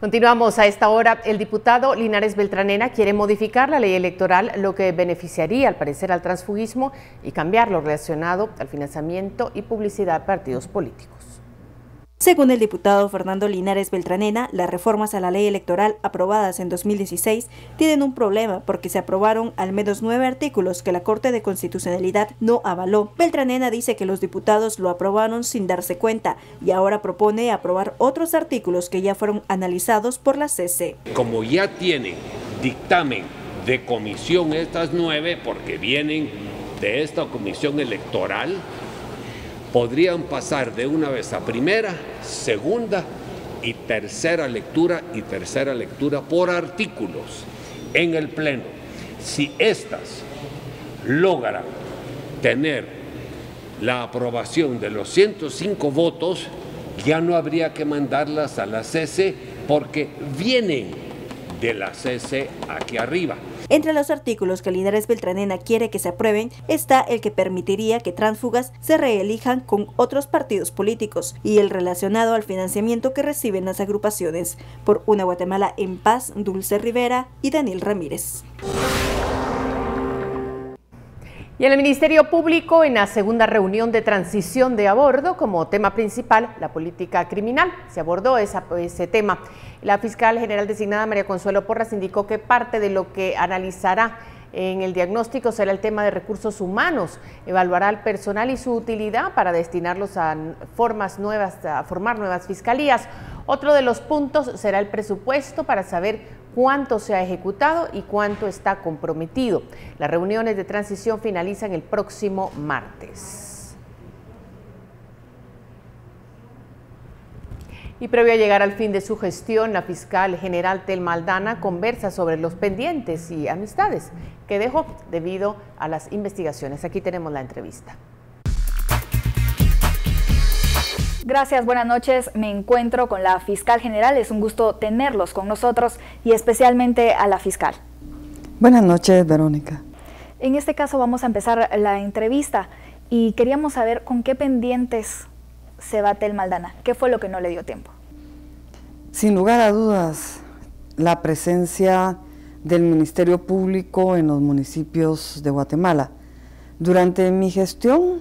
Continuamos a esta hora. El diputado Linares Beltranena quiere modificar la ley electoral, lo que beneficiaría al parecer al transfugismo y cambiar lo relacionado al financiamiento y publicidad de partidos políticos. Según el diputado Fernando Linares Beltranena, las reformas a la ley electoral aprobadas en 2016 tienen un problema porque se aprobaron al menos nueve artículos que la Corte de Constitucionalidad no avaló. Beltranena dice que los diputados lo aprobaron sin darse cuenta y ahora propone aprobar otros artículos que ya fueron analizados por la CC. Como ya tienen dictamen de comisión estas nueve, porque vienen de esta comisión electoral, podrían pasar de una vez a primera, segunda y tercera lectura y tercera lectura por artículos en el Pleno. Si éstas logran tener la aprobación de los 105 votos, ya no habría que mandarlas a la CC porque vienen de la CC aquí arriba. Entre los artículos que Linares Beltranena quiere que se aprueben está el que permitiría que tránsfugas se reelijan con otros partidos políticos y el relacionado al financiamiento que reciben las agrupaciones. Por una Guatemala en paz, Dulce Rivera y Daniel Ramírez. Y en el Ministerio Público, en la segunda reunión de transición de abordo, como tema principal, la política criminal, se abordó ese tema. La fiscal general designada María Consuelo Porras indicó que parte de lo que analizará en el diagnóstico será el tema de recursos humanos, evaluará el personal y su utilidad para destinarlos a formas nuevas, a formar nuevas fiscalías. Otro de los puntos será el presupuesto para saber cuánto se ha ejecutado y cuánto está comprometido. Las reuniones de transición finalizan el próximo martes. Y previo a llegar al fin de su gestión, la fiscal general Tel Maldana conversa sobre los pendientes y amistades que dejó debido a las investigaciones. Aquí tenemos la entrevista. Gracias, buenas noches. Me encuentro con la fiscal general. Es un gusto tenerlos con nosotros y especialmente a la fiscal. Buenas noches, Verónica. En este caso vamos a empezar la entrevista y queríamos saber con qué pendientes se va Tel Maldana. ¿Qué fue lo que no le dio tiempo? Sin lugar a dudas, la presencia del Ministerio Público en los municipios de Guatemala. Durante mi gestión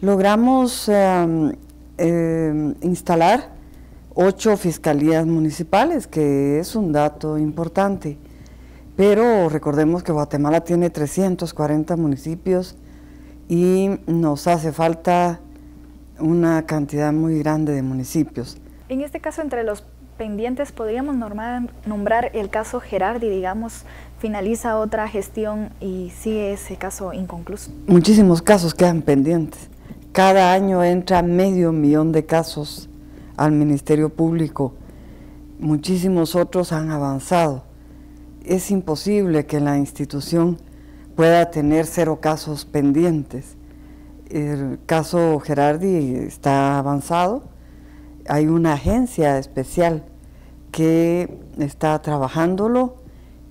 logramos em, eh, instalar ocho fiscalías municipales, que es un dato importante. Pero recordemos que Guatemala tiene 340 municipios y nos hace falta una cantidad muy grande de municipios. En este caso, entre los pendientes, podríamos nombrar el caso Gerardi, digamos, finaliza otra gestión y sigue ese caso inconcluso. Muchísimos casos quedan pendientes. Cada año entra medio millón de casos al Ministerio Público. Muchísimos otros han avanzado. Es imposible que la institución pueda tener cero casos pendientes. El caso Gerardi está avanzado. Hay una agencia especial que está trabajándolo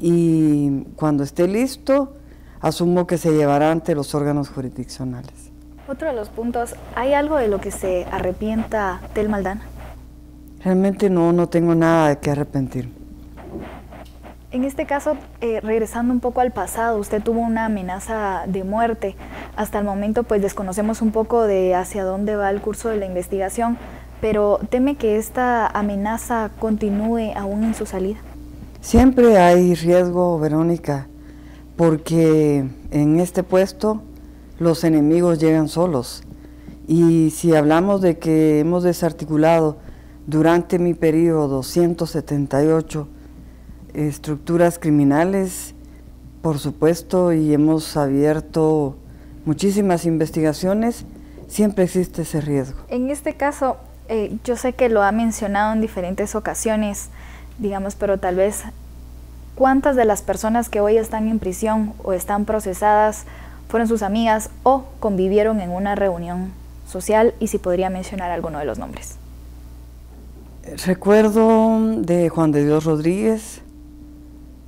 y cuando esté listo, asumo que se llevará ante los órganos jurisdiccionales. Otro de los puntos, ¿hay algo de lo que se arrepienta Tel Maldana? Realmente no, no tengo nada de qué arrepentir. En este caso, eh, regresando un poco al pasado, usted tuvo una amenaza de muerte. Hasta el momento, pues desconocemos un poco de hacia dónde va el curso de la investigación, pero teme que esta amenaza continúe aún en su salida. Siempre hay riesgo, Verónica, porque en este puesto los enemigos llegan solos. Y si hablamos de que hemos desarticulado durante mi periodo 178 estructuras criminales, por supuesto, y hemos abierto muchísimas investigaciones, siempre existe ese riesgo. En este caso, eh, yo sé que lo ha mencionado en diferentes ocasiones, digamos, pero tal vez, ¿cuántas de las personas que hoy están en prisión o están procesadas fueron sus amigas o convivieron en una reunión social y si podría mencionar alguno de los nombres. Recuerdo de Juan de Dios Rodríguez,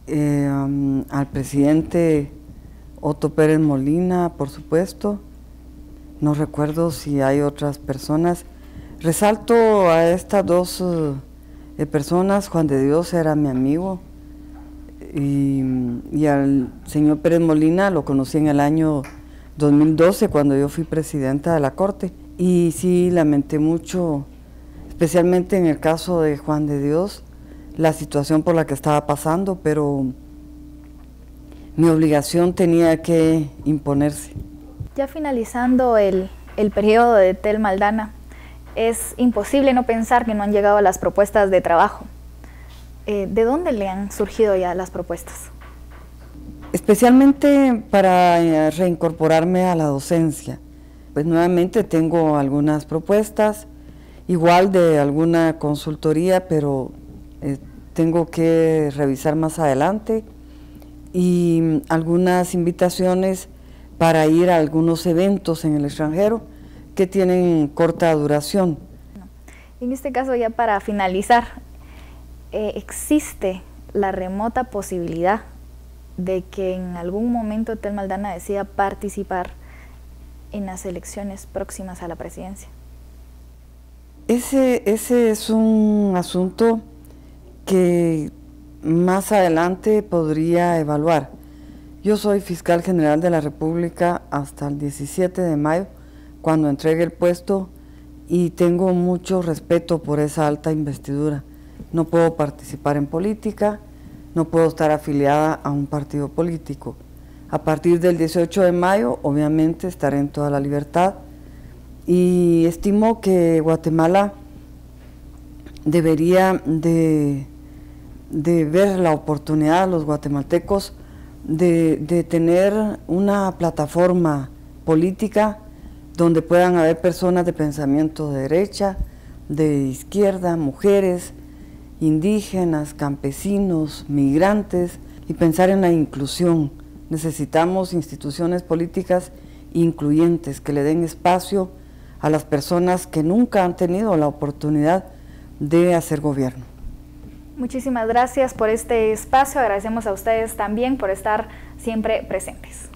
eh, um, al presidente Otto Pérez Molina, por supuesto. No recuerdo si hay otras personas. Resalto a estas dos de personas. Juan de Dios era mi amigo y, al señor Pérez Molina lo conocí en el año 2012 cuando yo fui presidenta de la Corte y sí lamenté mucho, especialmente en el caso de Juan de Dios, la situación por la que estaba pasando, pero mi obligación tenía que imponerse. Ya finalizando el, el periodo de Tel Maldana, es imposible no pensar que no han llegado las propuestas de trabajo. Eh, ¿De dónde le han surgido ya las propuestas? Especialmente para eh, reincorporarme a la docencia. Pues nuevamente tengo algunas propuestas, igual de alguna consultoría, pero eh, tengo que revisar más adelante y mm, algunas invitaciones para ir a algunos eventos en el extranjero que tienen corta duración. En este caso, ya para finalizar, eh, existe la remota posibilidad de que en algún momento Tel Maldana decida participar en las elecciones próximas a la presidencia. Ese, ese es un asunto que más adelante podría evaluar. Yo soy fiscal general de la República hasta el 17 de mayo cuando entregue el puesto y tengo mucho respeto por esa alta investidura. No puedo participar en política, no puedo estar afiliada a un partido político. A partir del 18 de mayo, obviamente, estaré en toda la libertad y estimo que Guatemala debería de, de ver la oportunidad, los guatemaltecos, de, de tener una plataforma política donde puedan haber personas de pensamiento de derecha, de izquierda, mujeres, indígenas, campesinos, migrantes, y pensar en la inclusión. Necesitamos instituciones políticas incluyentes que le den espacio a las personas que nunca han tenido la oportunidad de hacer gobierno. Muchísimas gracias por este espacio, agradecemos a ustedes también por estar siempre presentes.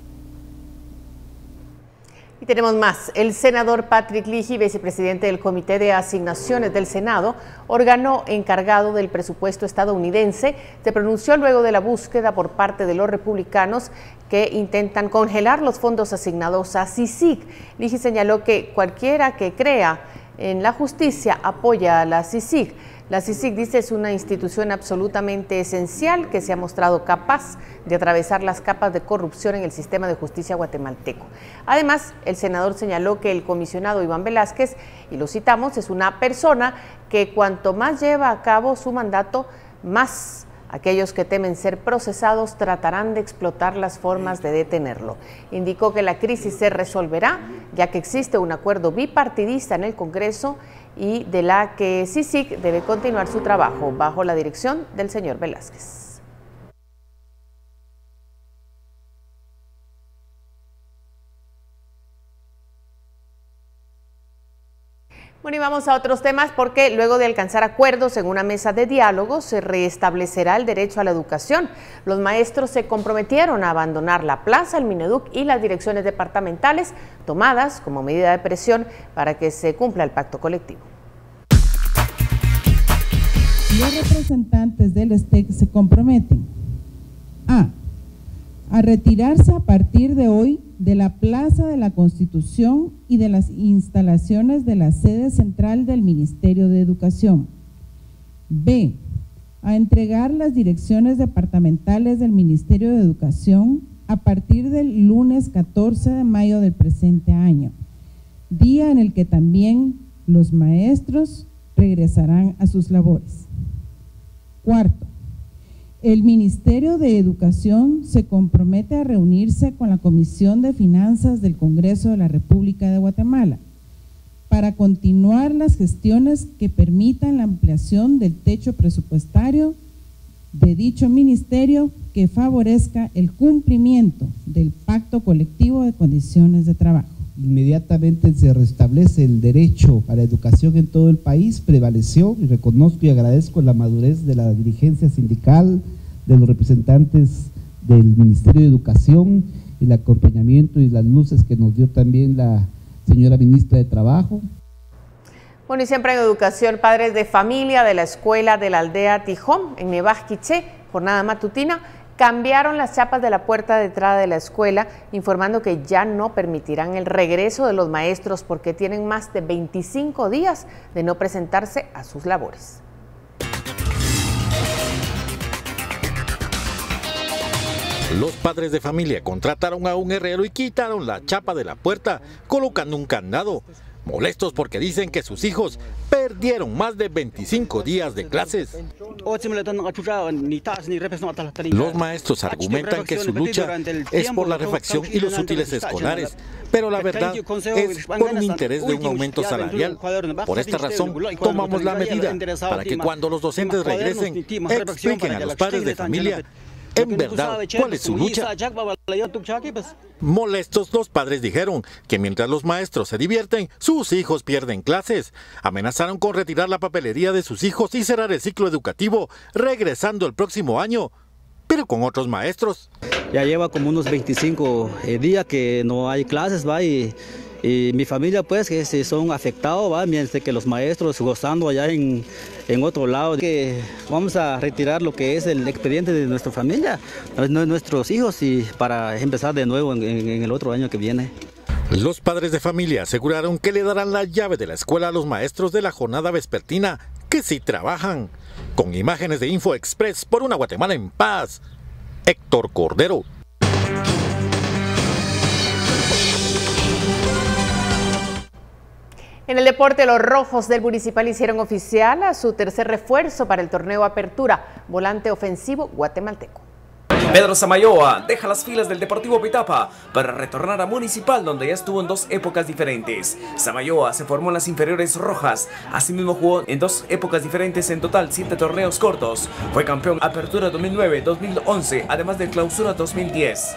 Tenemos más. El senador Patrick Ligi, vicepresidente del Comité de Asignaciones del Senado, órgano encargado del presupuesto estadounidense, se pronunció luego de la búsqueda por parte de los republicanos que intentan congelar los fondos asignados a CICIG. Ligi señaló que cualquiera que crea en la justicia apoya a la CICIG. La CICIG dice es una institución absolutamente esencial que se ha mostrado capaz de atravesar las capas de corrupción en el sistema de justicia guatemalteco. Además, el senador señaló que el comisionado Iván Velázquez, y lo citamos, es una persona que cuanto más lleva a cabo su mandato, más Aquellos que temen ser procesados tratarán de explotar las formas de detenerlo. Indicó que la crisis se resolverá ya que existe un acuerdo bipartidista en el Congreso y de la que CICIC debe continuar su trabajo bajo la dirección del señor Velázquez. Bueno, y vamos a otros temas porque luego de alcanzar acuerdos en una mesa de diálogo se restablecerá el derecho a la educación. Los maestros se comprometieron a abandonar la plaza, el Mineduc y las direcciones departamentales tomadas como medida de presión para que se cumpla el pacto colectivo. Los representantes del STEC se comprometen a a retirarse a partir de hoy de la Plaza de la Constitución y de las instalaciones de la sede central del Ministerio de Educación. B. A entregar las direcciones departamentales del Ministerio de Educación a partir del lunes 14 de mayo del presente año, día en el que también los maestros regresarán a sus labores. Cuarto, el Ministerio de Educación se compromete a reunirse con la Comisión de Finanzas del Congreso de la República de Guatemala para continuar las gestiones que permitan la ampliación del techo presupuestario de dicho ministerio que favorezca el cumplimiento del pacto colectivo de condiciones de trabajo. Inmediatamente se restablece el derecho a la educación en todo el país, prevaleció y reconozco y agradezco la madurez de la dirigencia sindical, de los representantes del Ministerio de Educación, el acompañamiento y las luces que nos dio también la señora ministra de Trabajo, Bueno, y siempre en educación, padres de familia de la escuela de la aldea Tijón, en Nevasquiche, jornada matutina, cambiaron las chapas de la puerta de entrada de la escuela, informando que ya no permitirán el regreso de los maestros porque tienen más de 25 días de no presentarse a sus labores. Los padres de familia contrataron a un herrero y quitaron la chapa de la puerta, colocando un candado molestos porque dicen que sus hijos perdieron más de 25 días de clases. Los maestros argumentan que su lucha es por la refacción y los útiles escolares, pero la verdad es por un interés de un aumento salarial. Por esta razón, tomamos la medida para que cuando los docentes regresen, expliquen a los padres de familia en verdad, ¿cuál es su lucha? Molestos, los padres dijeron que mientras los maestros se divierten, sus hijos pierden clases. Amenazaron con retirar la papelería de sus hijos y cerrar el ciclo educativo, regresando el próximo año, pero con otros maestros. Ya lleva como unos 25 eh, días que no hay clases, va, y y mi familia pues que se son afectados, ¿va? mientras que los maestros gozando allá en, en otro lado. Que vamos a retirar lo que es el expediente de nuestra familia, nuestros hijos y para empezar de nuevo en, en el otro año que viene. Los padres de familia aseguraron que le darán la llave de la escuela a los maestros de la jornada vespertina, que sí trabajan. Con imágenes de Info Express por una Guatemala en paz. Héctor Cordero. En el deporte, los rojos del municipal hicieron oficial a su tercer refuerzo para el torneo Apertura, volante ofensivo guatemalteco. Pedro Samayoa deja las filas del Deportivo Pitapa para retornar a Municipal donde ya estuvo en dos épocas diferentes. Samayoa se formó en las inferiores rojas, asimismo jugó en dos épocas diferentes en total siete torneos cortos. Fue campeón Apertura 2009-2011, además de Clausura 2010.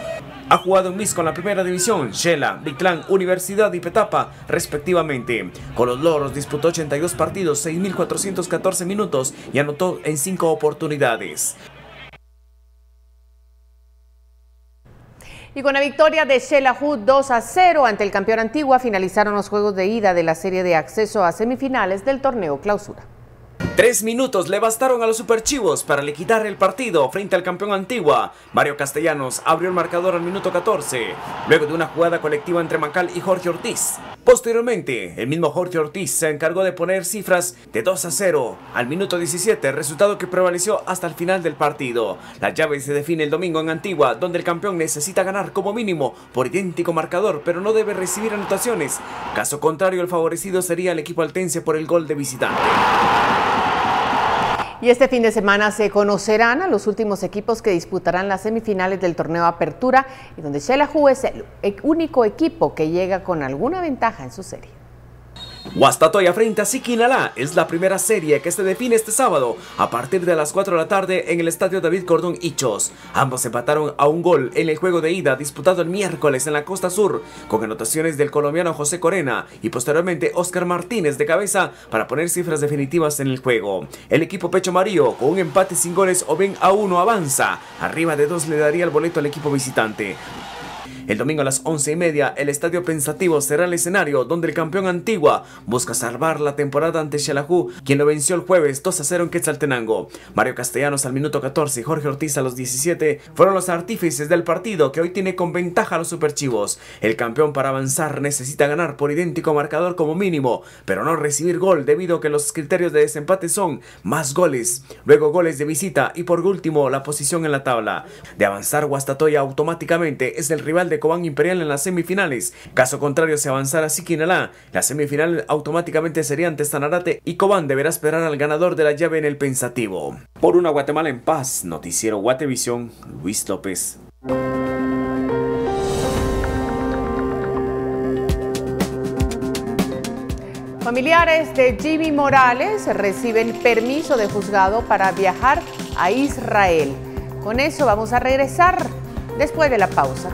Ha jugado en MIS con la primera división, Shela, Biclán, Universidad y Petapa, respectivamente. Con los loros disputó 82 partidos, 6.414 minutos y anotó en 5 oportunidades. Y con la victoria de Hood 2 a 0 ante el campeón Antigua, finalizaron los juegos de ida de la serie de acceso a semifinales del torneo Clausura. Tres minutos le bastaron a los superchivos para liquidar el partido frente al campeón Antigua. Mario Castellanos abrió el marcador al minuto 14, luego de una jugada colectiva entre Macal y Jorge Ortiz. Posteriormente, el mismo Jorge Ortiz se encargó de poner cifras de 2 a 0 al minuto 17, resultado que prevaleció hasta el final del partido. La llave se define el domingo en Antigua, donde el campeón necesita ganar como mínimo por idéntico marcador, pero no debe recibir anotaciones. Caso contrario, el favorecido sería el equipo altense por el gol de visitante. Y este fin de semana se conocerán a los últimos equipos que disputarán las semifinales del torneo Apertura y donde Xelajú es el único equipo que llega con alguna ventaja en su serie. Guastatoya frente a Siquinalá es la primera serie que se define este sábado a partir de las 4 de la tarde en el estadio David Cordón Hichos. Ambos empataron a un gol en el juego de ida disputado el miércoles en la costa sur con anotaciones del colombiano José Corena y posteriormente Oscar Martínez de cabeza para poner cifras definitivas en el juego. El equipo Pecho Mario con un empate sin goles o bien a uno avanza. Arriba de dos le daría el boleto al equipo visitante. El domingo a las once y media, el Estadio Pensativo será el escenario donde el campeón Antigua busca salvar la temporada ante Xelajú, quien lo venció el jueves 2 a 0 en Quetzaltenango. Mario Castellanos al minuto 14 y Jorge Ortiz a los 17 fueron los artífices del partido que hoy tiene con ventaja los superchivos. El campeón para avanzar necesita ganar por idéntico marcador como mínimo, pero no recibir gol debido a que los criterios de desempate son más goles, luego goles de visita y por último la posición en la tabla. De avanzar Guastatoya automáticamente es el rival de Cobán Imperial en las semifinales. Caso contrario, si avanzara Siquinalá, la semifinal automáticamente sería ante Sanarate y Cobán deberá esperar al ganador de la llave en el pensativo. Por una Guatemala en paz, noticiero Guatevisión, Luis López. Familiares de Jimmy Morales reciben permiso de juzgado para viajar a Israel. Con eso vamos a regresar después de la pausa.